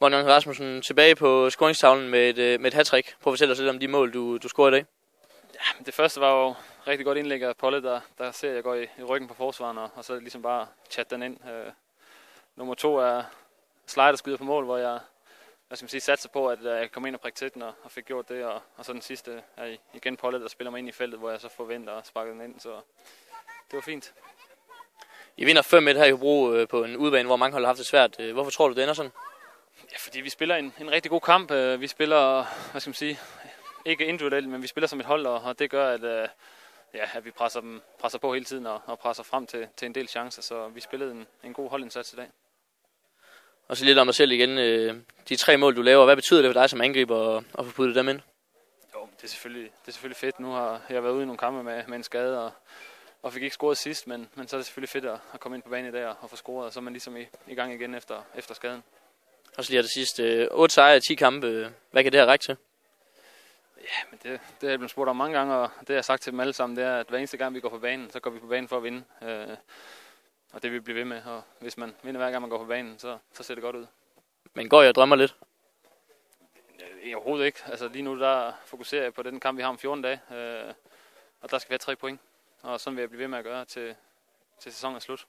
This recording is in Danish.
Morten Rasmussen tilbage på scoringstavlen med et, øh, med et hat-trick. Prøv at fortælle os lidt om de mål, du, du scorede i dag. Ja, det første var jo rigtig godt indlæg af Polle, der, der ser jeg går i, i ryggen på forsvaren, og, og så ligesom bare chat den ind. Øh, nummer to er slider skyder på mål, hvor jeg hvad skal man sige, satser på, at jeg kom ind og prikke til den og, og fik gjort det. Og, og så den sidste er igen Polle, der spiller mig ind i feltet, hvor jeg så forventer at sparke den ind. Så det var fint. I vinder 5-1 her i Hobro øh, på en udbane, hvor mange hold har haft det svært. Øh, hvorfor tror du, det ender sådan? Ja, fordi vi spiller en, en rigtig god kamp. Øh, vi spiller, hvad skal man sige, ikke individuelt, men vi spiller som et hold, og, og det gør, at, øh, ja, at vi presser, dem, presser på hele tiden og, og presser frem til, til en del chancer. Så vi spillede en, en god holdindsats i dag. Og så lidt om dig selv igen. Øh, de tre mål, du laver, hvad betyder det for dig som angriber at få puttet dem ind? Jo, det er selvfølgelig, det er selvfølgelig fedt. Nu har jeg været ude i nogle kampe med, med en skade, og, og fik ikke scoret sidst, men, men så er det selvfølgelig fedt at, at komme ind på banen i dag og få scoret, og så er man ligesom i, i gang igen efter, efter skaden. Og så lige det sidste. 8 sejre i 10 kampe. Hvad kan det her række til? Ja, men det, det har jeg blevet spurgt om mange gange, og det har jeg sagt til dem alle sammen, det er, at hver eneste gang vi går på banen, så går vi på banen for at vinde. Øh, og det vil vi blive ved med, og hvis man vinder hver gang man går på banen, så, så ser det godt ud. Men går jeg og drømmer lidt? Ja, overhovedet ikke. Altså lige nu der fokuserer jeg på den kamp, vi har om 14 dage, øh, og der skal vi have tre point. Og sådan vil jeg blive ved med at gøre til, til sæsonen er slut.